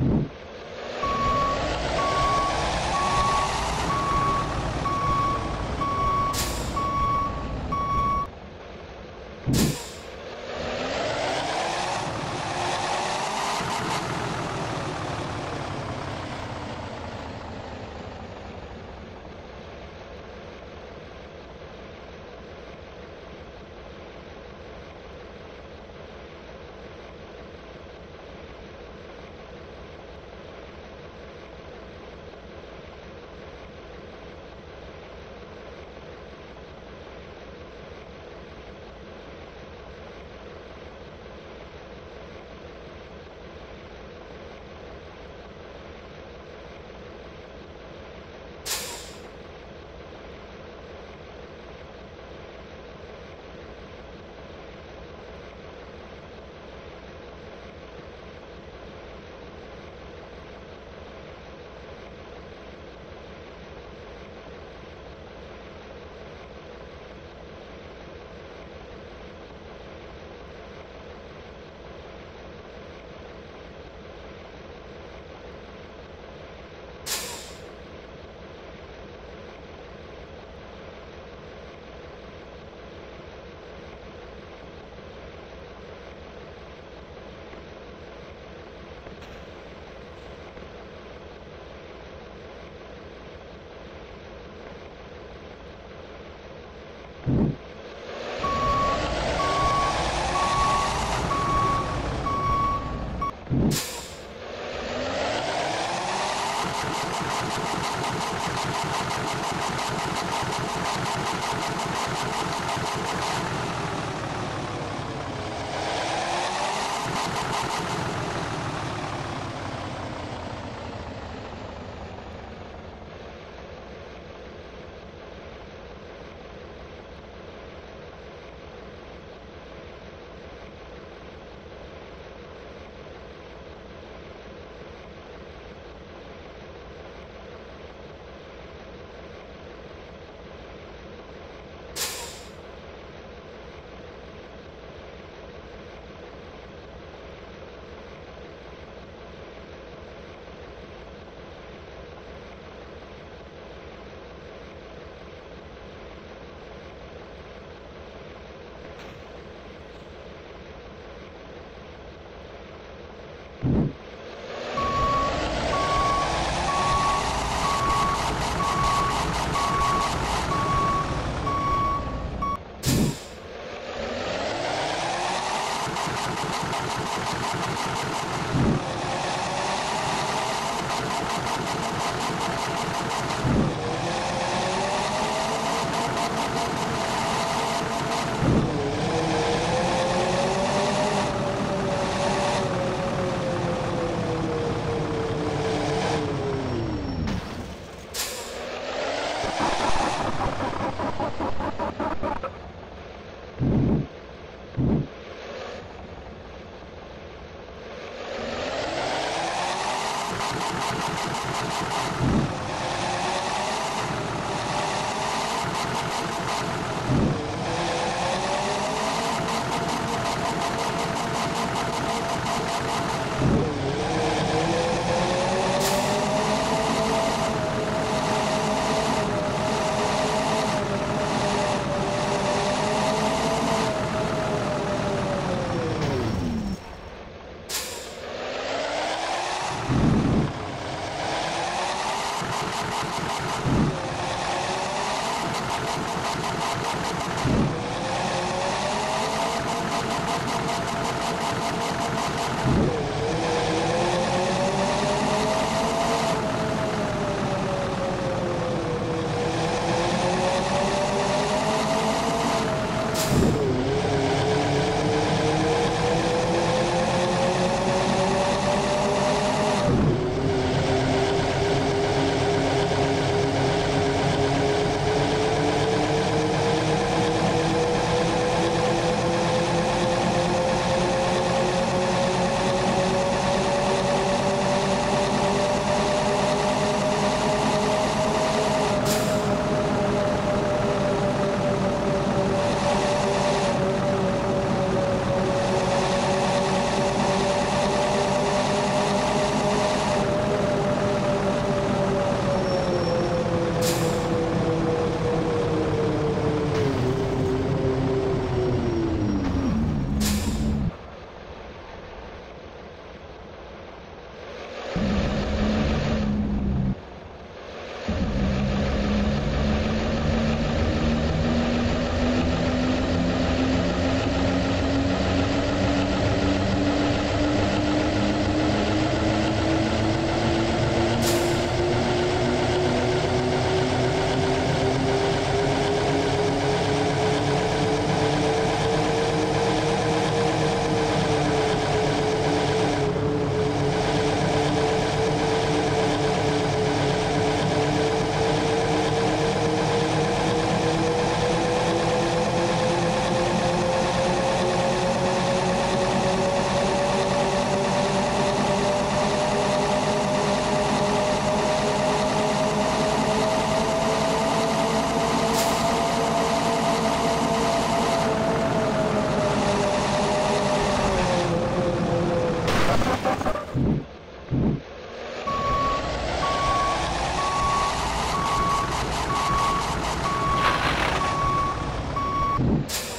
you. You you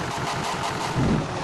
Thank you.